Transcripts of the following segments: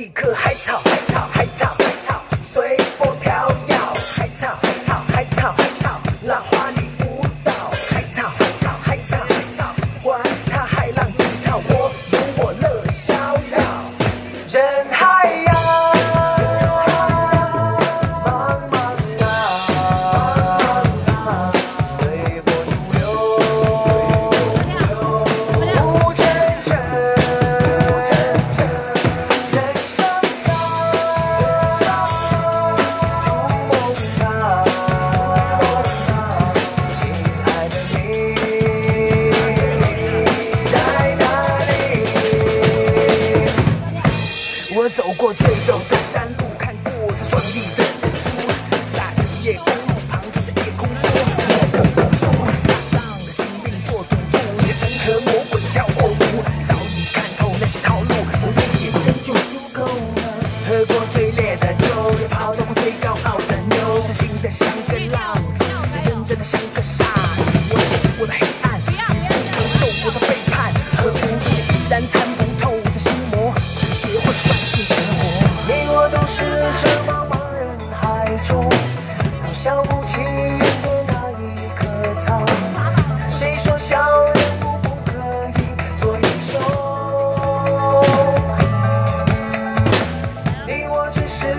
一颗海草海草过最陡的山路，看过最壮丽的日出，在午夜公路旁对着夜空说：我鬼不说，踏上了生命做赌注，人和魔鬼跳欧舞，早已看透那些套路，不用眼真就足够了。喝过最烈的酒，也泡到过最高傲的妞，自信的像个浪子，认真的像个。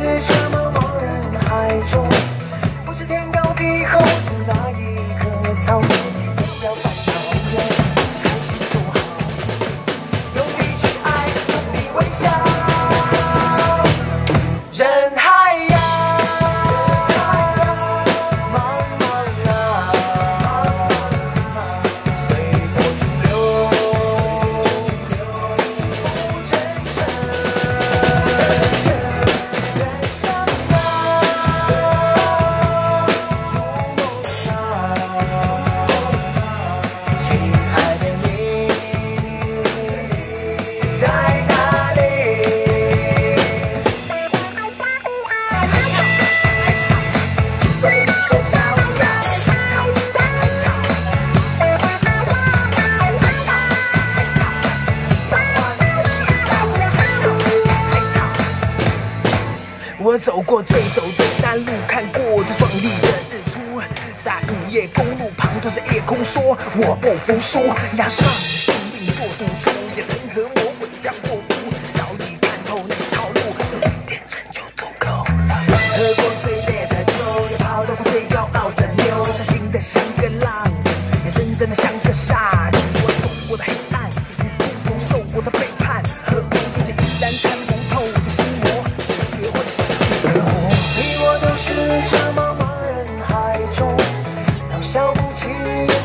Spanish 我走过最陡的山路看过最壮丽的日出。在午夜公路旁对着夜空说我不服输押上性命做赌注。伤不起。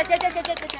違う違う違う違う